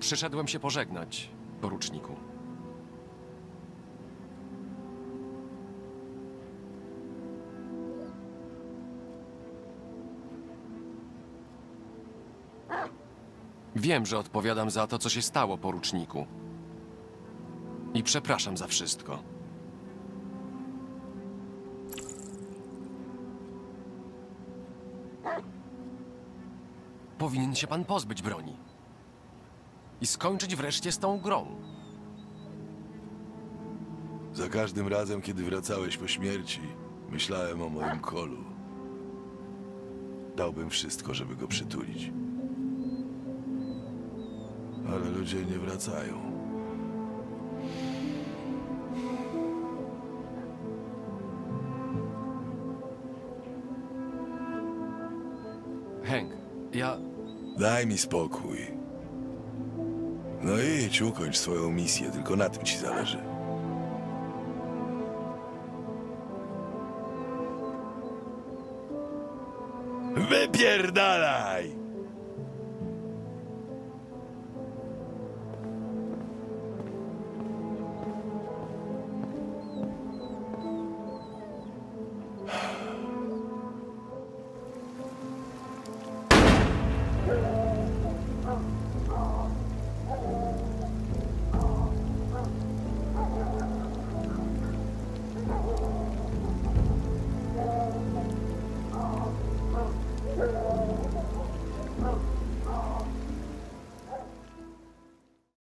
Przyszedłem się pożegnać, poruczniku. Wiem, że odpowiadam za to, co się stało, poruczniku. I przepraszam za wszystko. Powinien się pan pozbyć broni. I skończyć wreszcie z tą grą. Za każdym razem, kiedy wracałeś po śmierci, myślałem o moim kolu. Dałbym wszystko, żeby go przytulić. Ale ludzie nie wracają. Hank, ja. Daj mi spokój. No idź, ukończ swoją misję, tylko na tym ci zależy. Wypierdalaj!